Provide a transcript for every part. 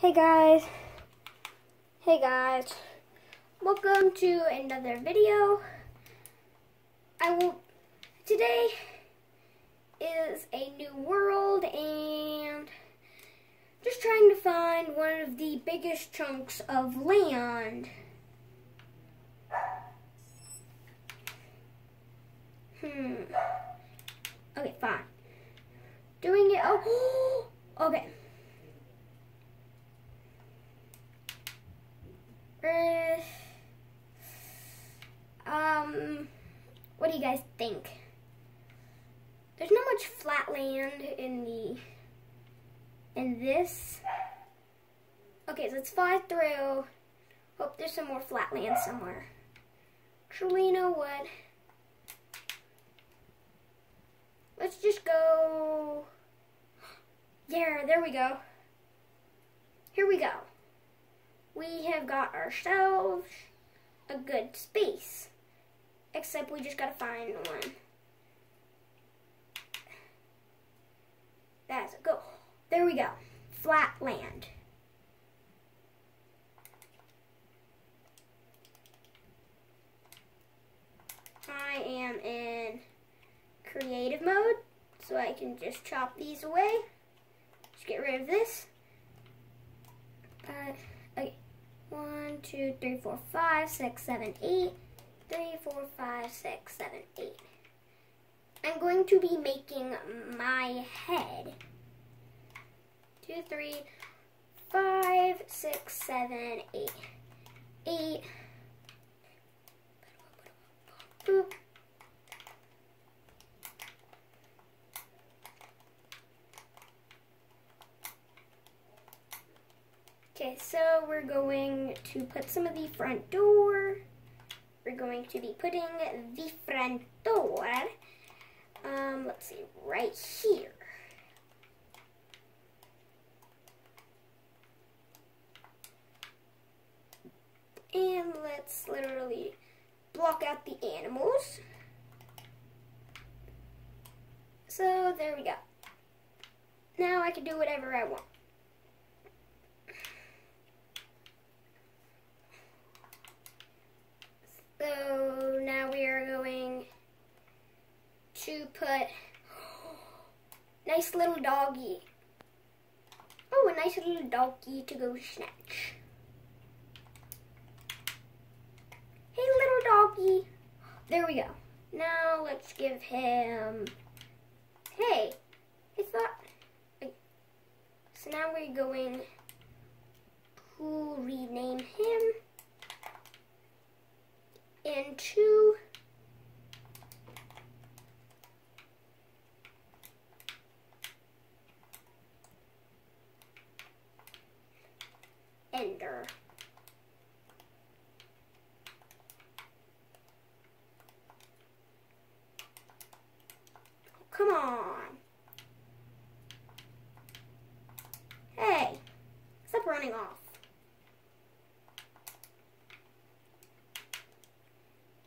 Hey guys. Hey guys. Welcome to another video. I will today is a new world and just trying to find one of the biggest chunks of land. Hmm. Okay, fine. Doing it. Oh, okay. Um, what do you guys think? There's not much flat land in the in this. Okay, so let's fly through. Hope there's some more flat land somewhere. Know what? Let's just go. Yeah, there we go. Here we go we have got ourselves a good space. Except we just gotta find one. That's a go. There we go. Flat land. I am in creative mode, so I can just chop these away. Just get rid of this. But Okay. One, two, three, four, five, six, seven, eight. Three, four, five, six, seven, eight. I'm going to be making my head. Two, three, five, six, seven, eight. Eight. Boop. Okay, we're going to put some of the front door. We're going to be putting the front door, um, let's see, right here. And let's literally block out the animals. So there we go. Now I can do whatever I want. So now we are going to put nice little doggy. Oh, a nice little doggy to go snatch. Hey, little doggy. There we go. Now let's give him. Hey, I thought. So now we're going to rename him into Ender. Come on. Hey, stop running off.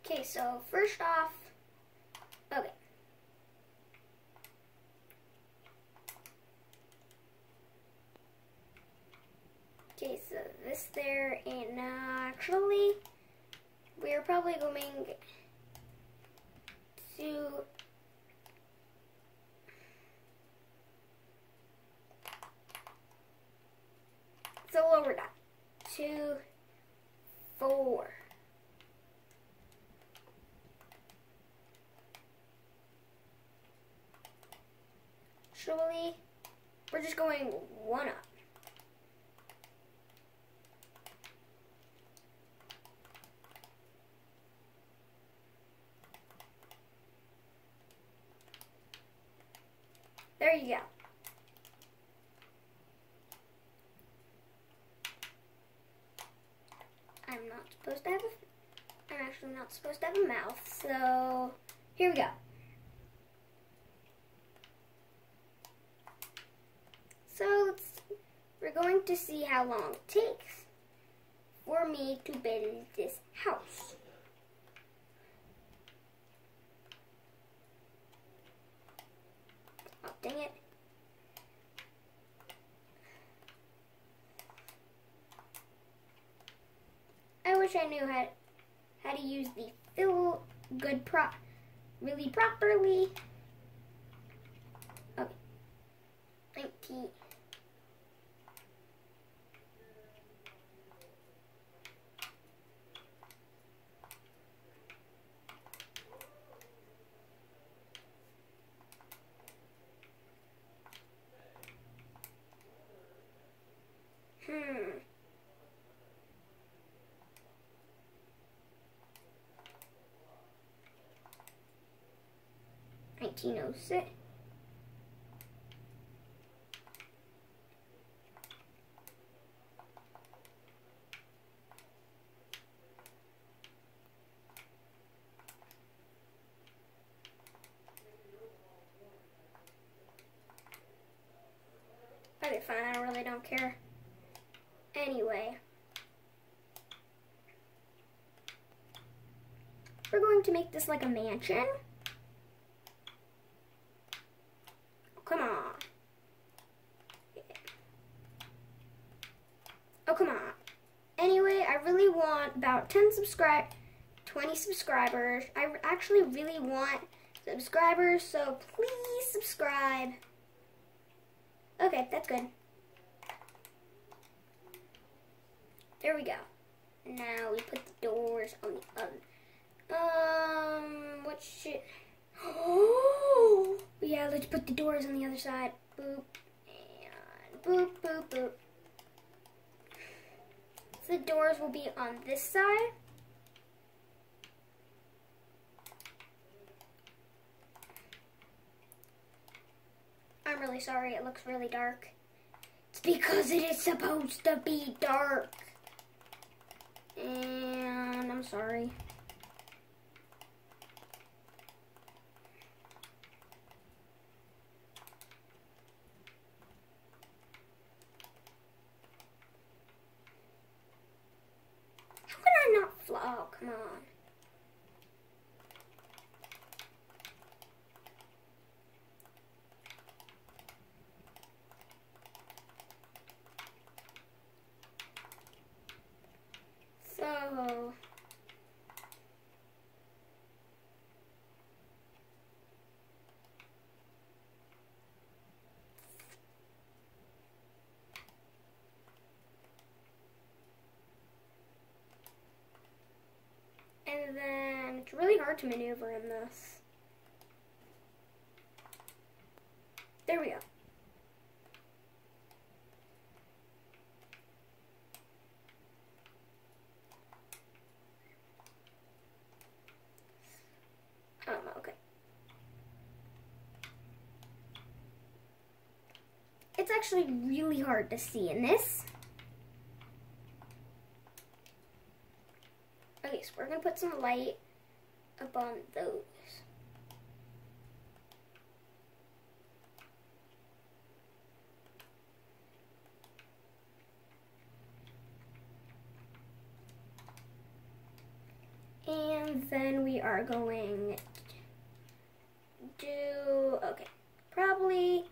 Okay, so first off, okay. Okay, so this there, and actually, we're probably going to so lower that. Two, four. Actually, we're just going one up. There you go. I'm not supposed to have a, I'm actually not supposed to have a mouth, so here we go. to see how long it takes for me to build this house. Oh, dang it. I wish I knew how, how to use the fill good prop really properly. Okay. 19. 1906. Okay, fine, I really don't care. Anyway. We're going to make this like a mansion. come on. Oh, come on. Anyway, I really want about 10 subscribe, 20 subscribers. I actually really want subscribers, so please subscribe. Okay, that's good. There we go. Now we put the doors on the other. Um, what should... Oh! Yeah, let's put the doors on the other side. Boop. And boop, boop, boop. The doors will be on this side. I'm really sorry, it looks really dark. It's because it is supposed to be dark. And I'm sorry. Oh, come on. So... And then it's really hard to maneuver in this. There we go. Oh, okay. It's actually really hard to see in this. Okay, so we're going to put some light up on those. And then we are going to do, okay, probably,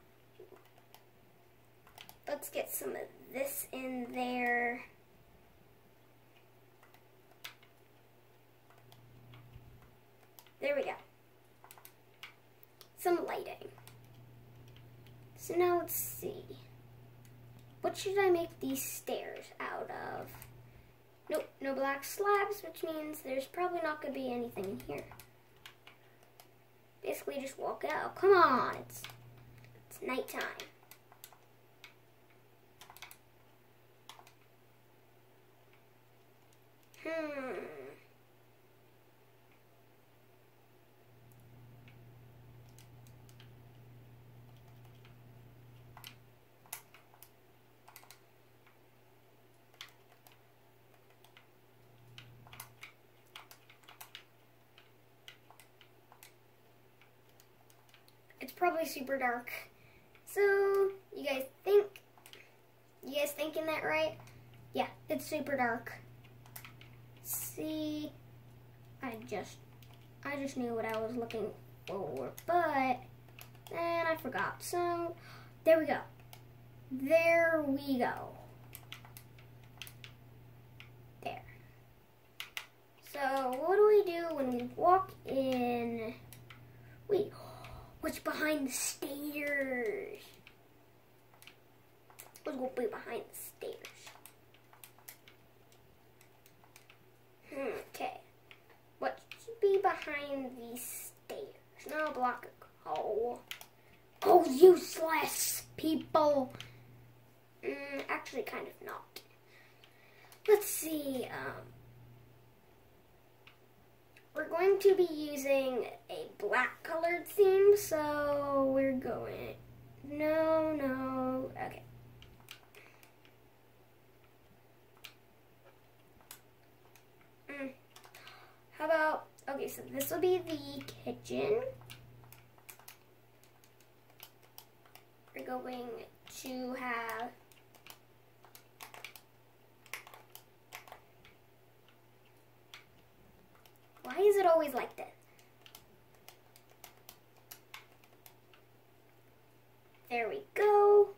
let's get some of this in there. There we go. Some lighting. So now let's see. What should I make these stairs out of? Nope, no black slabs, which means there's probably not going to be anything in here. Basically just walk out. Come on, it's, it's nighttime. Hmm. It's probably super dark. So, you guys think, you guys thinking that right? Yeah, it's super dark. See, I just, I just knew what I was looking for, but then I forgot. So, there we go. There we go. There. So what do we do when we walk in? Wait, what's behind the stairs? Let's go be behind the stairs. Hmm, okay. What should be behind these stairs? No, block. Oh. Oh, useless people. Mm, actually, kind of not. Let's see. Um, we're going to be using a black colored theme, so we're going. No, no. Okay. Mm. How about, okay, so this will be the kitchen. We're going to have Why is it always like this? There we go.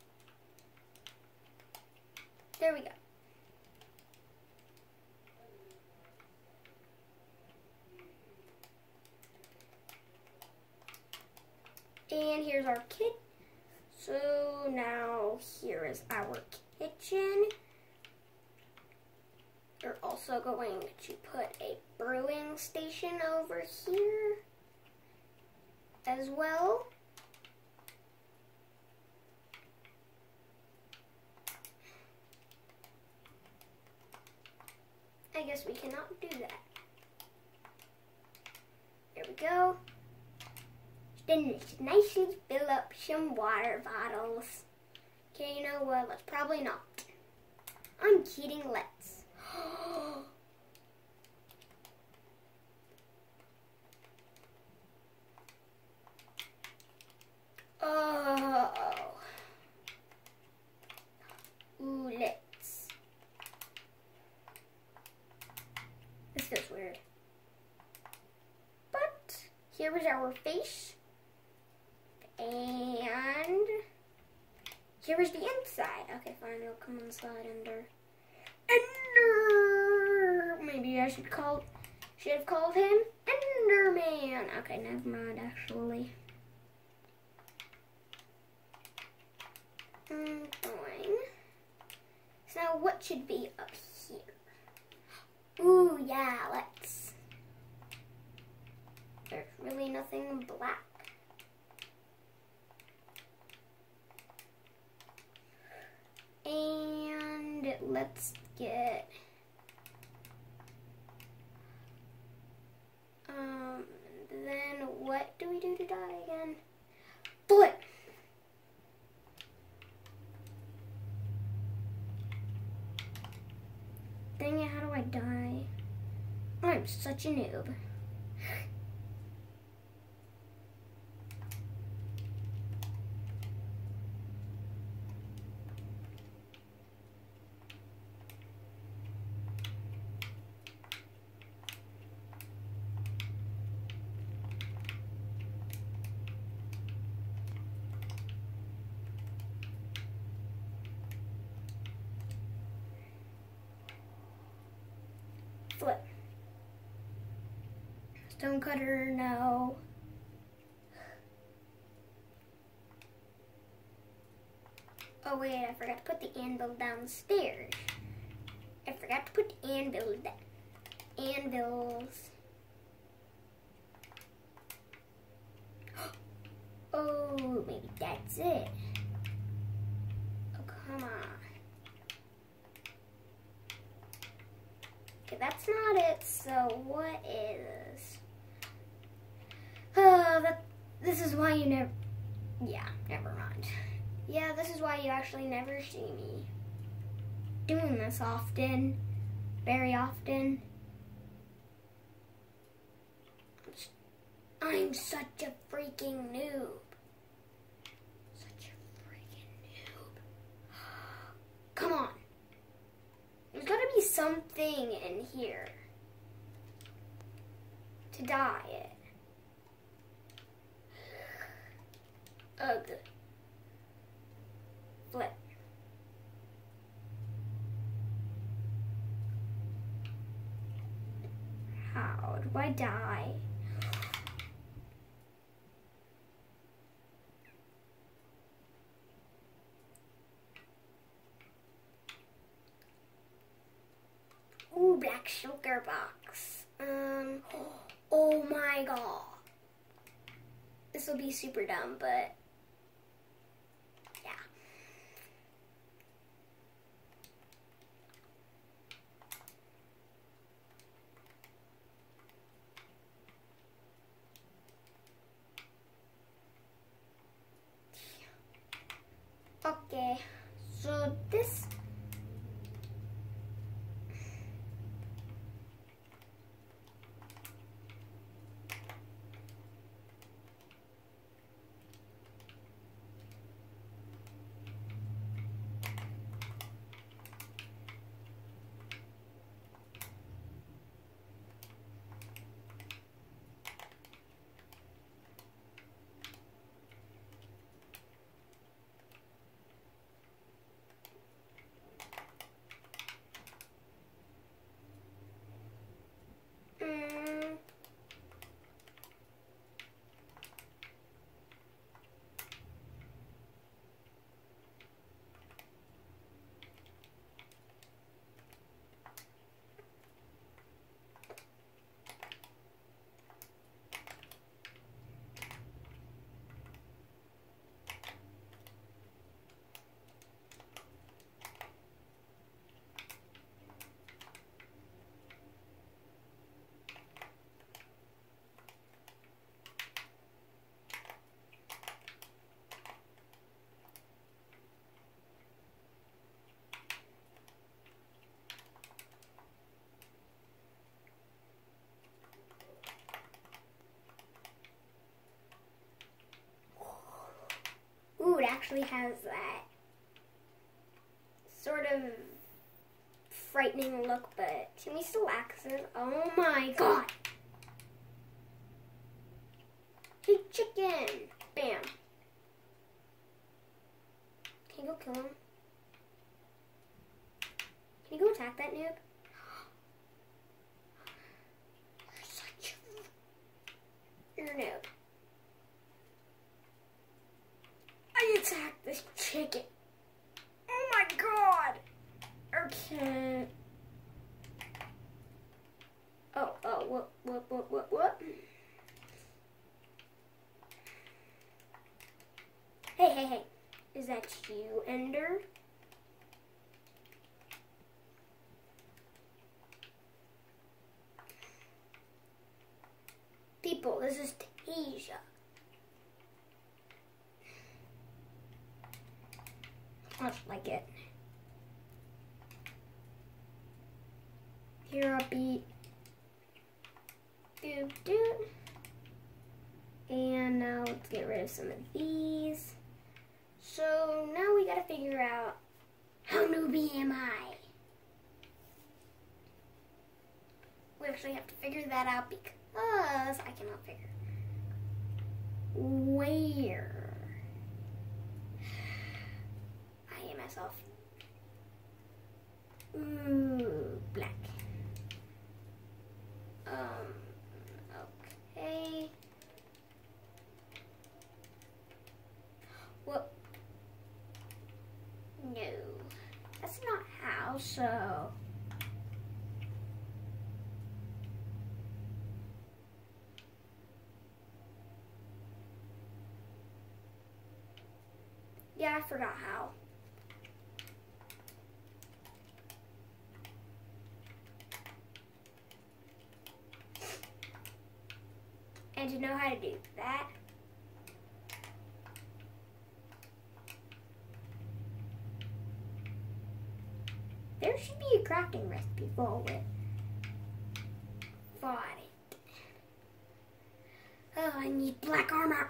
There we go. And here's our kit. So now here is our kitchen. We're also going to put a brewing station over here as well. I guess we cannot do that. There we go. Then nicely fill up some water bottles. Okay, you know what? Let's probably not. I'm kidding, let's. oh. Ooh, let's. This feels weird. But here is our face. And here is the inside. Okay, fine, it'll come inside under. Ender! Maybe I should call, should have called him Enderman. Okay, never mind, actually. Fine. So now what should be up here? Ooh, yeah, let's. There's really nothing black. And let's get um then what do we do to dye again? Flip. Dang it, how do I dye? I'm such a noob. Flip. Stonecutter, no. Oh wait, I forgot to put the anvil downstairs. I forgot to put the anvil down. Anvils. Oh, maybe that's it. Oh, come on. Okay, that's not it, so what is? Oh, that, this is why you never, yeah, never mind. Yeah, this is why you actually never see me doing this often, very often. I'm such a freaking noob. Such a freaking noob. Come on. Something in here to dye it. Ugh. Flip. How do I dye? Ooh, black shulker box. Um, oh my god. This will be super dumb, but yeah. Okay, so this actually has that sort of frightening look, but can we still access? Oh my god! Hey, chicken! Bam! Can you go kill him? Can you go attack that noob? You're such a... You're noob. I attacked this chicken. Oh my god. Okay. Oh, oh, what, what, what, what, what? Hey, hey, hey. Is that you, Ender? People, this is Tasia. much like it. Here I'll be doop doop. And now let's get rid of some of these. So now we gotta figure out how newbie am I? We actually have to figure that out because I cannot figure where I hate myself. Ooh, black. Um, okay. Well, no, that's not how, so. Yeah, I forgot how. and to know how to do that. There should be a crafting recipe for it. For it. Oh, I need black armor.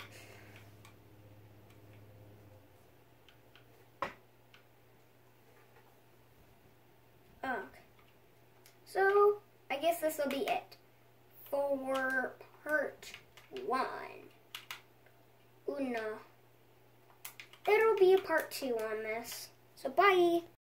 Okay. So, I guess this will be it for part one. Una. There'll be a part two on this. So bye.